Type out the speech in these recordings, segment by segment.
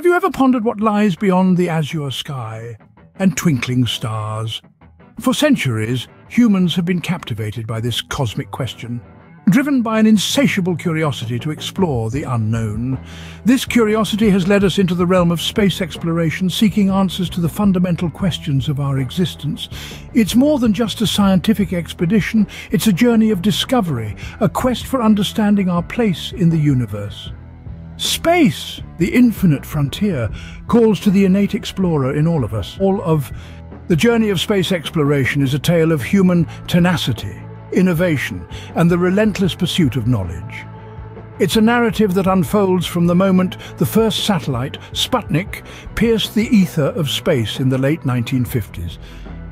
Have you ever pondered what lies beyond the azure sky and twinkling stars? For centuries, humans have been captivated by this cosmic question, driven by an insatiable curiosity to explore the unknown. This curiosity has led us into the realm of space exploration, seeking answers to the fundamental questions of our existence. It's more than just a scientific expedition, it's a journey of discovery, a quest for understanding our place in the universe. Space, the infinite frontier, calls to the innate explorer in all of us. All of the journey of space exploration is a tale of human tenacity, innovation, and the relentless pursuit of knowledge. It's a narrative that unfolds from the moment the first satellite, Sputnik, pierced the ether of space in the late 1950s.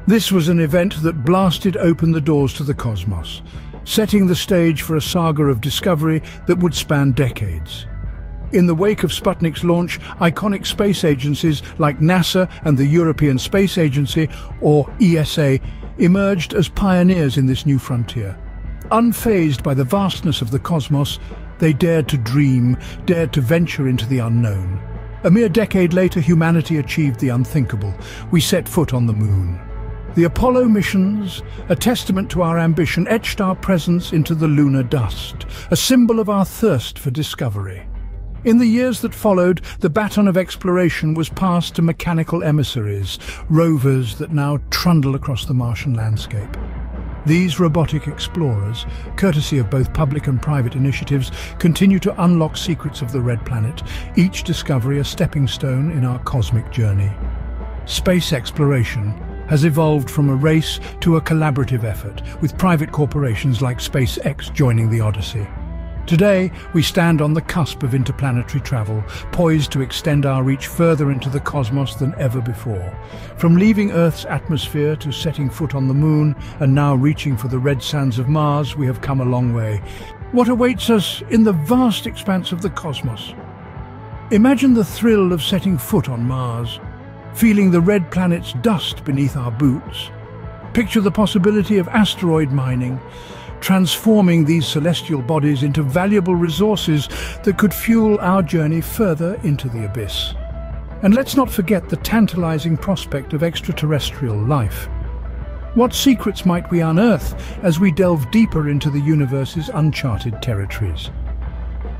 This was an event that blasted open the doors to the cosmos, setting the stage for a saga of discovery that would span decades. In the wake of Sputnik's launch, iconic space agencies like NASA and the European Space Agency, or ESA, emerged as pioneers in this new frontier. Unfazed by the vastness of the cosmos, they dared to dream, dared to venture into the unknown. A mere decade later, humanity achieved the unthinkable. We set foot on the moon. The Apollo missions, a testament to our ambition, etched our presence into the lunar dust, a symbol of our thirst for discovery. In the years that followed, the baton of exploration was passed to mechanical emissaries, rovers that now trundle across the Martian landscape. These robotic explorers, courtesy of both public and private initiatives, continue to unlock secrets of the Red Planet, each discovery a stepping stone in our cosmic journey. Space exploration has evolved from a race to a collaborative effort, with private corporations like SpaceX joining the Odyssey. Today, we stand on the cusp of interplanetary travel, poised to extend our reach further into the cosmos than ever before. From leaving Earth's atmosphere to setting foot on the Moon and now reaching for the red sands of Mars, we have come a long way. What awaits us in the vast expanse of the cosmos? Imagine the thrill of setting foot on Mars, feeling the red planet's dust beneath our boots. Picture the possibility of asteroid mining, transforming these celestial bodies into valuable resources that could fuel our journey further into the abyss. And let's not forget the tantalizing prospect of extraterrestrial life. What secrets might we unearth as we delve deeper into the universe's uncharted territories?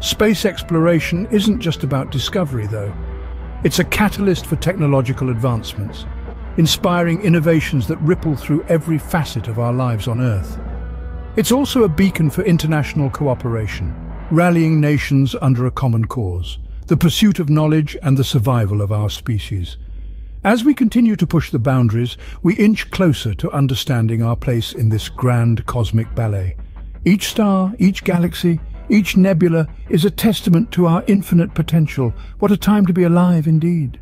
Space exploration isn't just about discovery, though. It's a catalyst for technological advancements, inspiring innovations that ripple through every facet of our lives on Earth. It's also a beacon for international cooperation, rallying nations under a common cause, the pursuit of knowledge and the survival of our species. As we continue to push the boundaries, we inch closer to understanding our place in this grand cosmic ballet. Each star, each galaxy, each nebula is a testament to our infinite potential. What a time to be alive indeed.